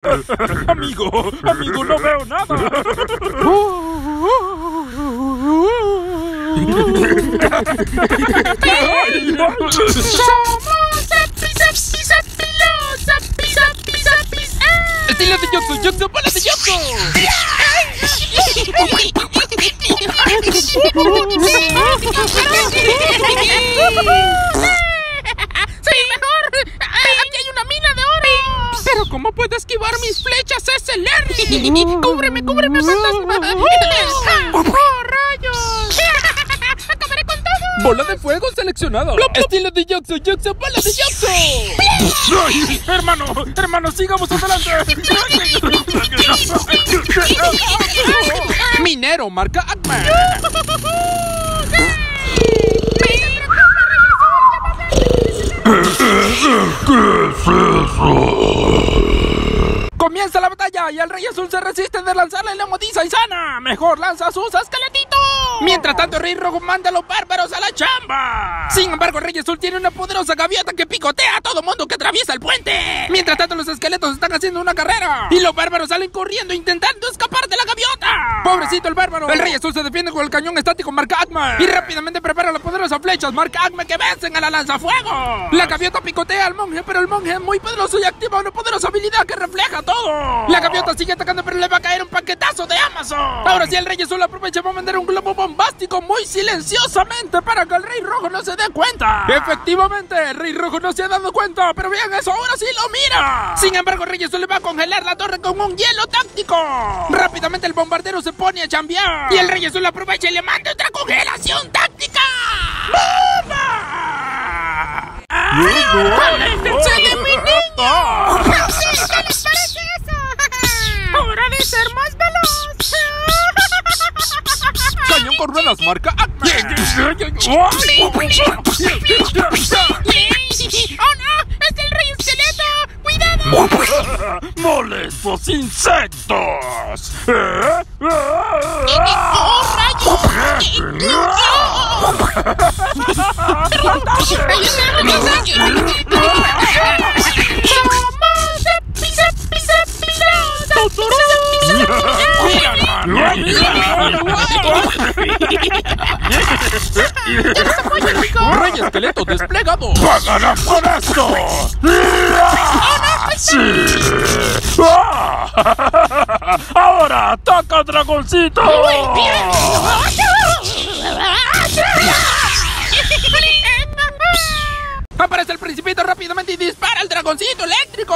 amigo, amigo, no veo nada. Somos Zappi, Zappilos, Zappi, Zappi, Zappis. Estilo de bola de Yoxo. ¡Soy el mejor! ¡Aquí hay una mina de oro! Pero ¿cómo puedo esquivar mis flechas ese Larry? ¡Cúbreme, cúbreme, fantasma! ¡Oh, rayos! ¡Acabaré con todo! Bola de fuego seleccionado. Estilo de Yoxo, Yoxo, bola de Yoxo. Hermano, hermano, sigamos adelante. Minero, marca Acme. Comienza la batalla y el Rey Azul se resiste de lanzarle la modiza y sana. Mejor lanza sus esqueletitos. Mientras tanto, Rey Rojo manda a los bárbaros a la chamba. Sin embargo, Rey Azul tiene una poderosa gaviota que picotea a todo mundo que atraviesa el puente. Mientras tanto, los esqueletos están haciendo una carrera y los bárbaros salen corriendo intentando escapar de la gaviota. Pobrecito el bárbaro. El Rey Azul se defiende con el cañón estático marca Acme y rápidamente prepara las poderosas flechas marca Acme que vencen a la lanzafuego. La gaviota picotea al monje, pero el monje es muy poderoso y activa una poderosa habilidad que refleja todo. La gaviota sigue atacando, pero le va a caer un paquetazo Ahora sí, el Rey Azul aprovecha para vender un globo bombástico muy silenciosamente para que el Rey Rojo no se dé cuenta. Efectivamente, el Rey Rojo no se ha dado cuenta, pero vean eso, ahora sí lo mira. Sin embargo, el Rey Azul le va a congelar la torre con un hielo táctico. Rápidamente el bombardero se pone a chambear y el Rey Azul aprovecha y le manda otra congelación táctica. ¡Bomba! ¡Aléjense de mi niño! Ruedas marca Acme. ¡Oh no! ¡Es el rey esqueleto! ¡Cuidado! ¡Molestos insectos! ¿Eh? ¡Oh, rayos! ¡Rey esqueleto desplegado! ¡Pagarán por esto! ¡Sí! ¡Ah! ¡Ahora ataca, dragoncito! Aparece el principito rápidamente y dispara dragoncito eléctrico.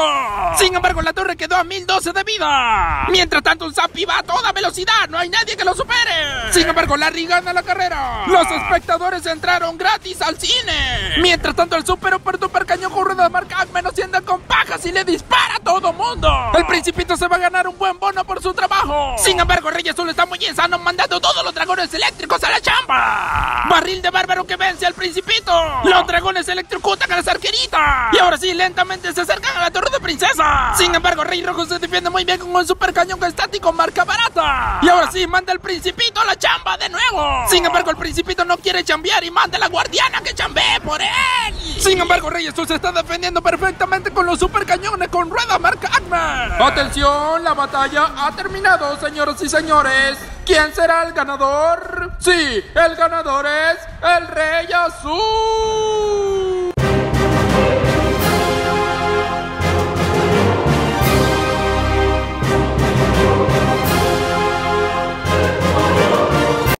Sin embargo, la torre quedó a 1012 de vida. Mientras tanto, un Zappi va a toda velocidad. No hay nadie que lo supere. Sin embargo, Larry gana la carrera. Los espectadores entraron gratis al cine. Mientras tanto, el super super duper cañón con ruedas marca Acme no sienda con pajas y le dispara a todo mundo. El principito se va a ganar un buen bono por su trabajo. Sin embargo, Rey Azul está muy insano mandando todos los dragones eléctricos a la chamba. Barril de bárbaro que vence al principito. Los dragones electrocutan a las arqueritas. Y ahora sí, lentamente se acercan a la torre de princesa. Sin embargo, Rey Rojo se defiende muy bien con un super cañón estático marca barata. Y ahora sí, manda al principito a la chamba de nuevo. Sin embargo, el principito no quiere chambear y manda a la guardiana que chambee por él. Sin embargo, Rey Azul se está defendiendo perfectamente con los super cañones con rueda marca. Atención, la batalla ha terminado, señoras y señores. ¿Quién será el ganador? Sí, el ganador es el Rey Azul.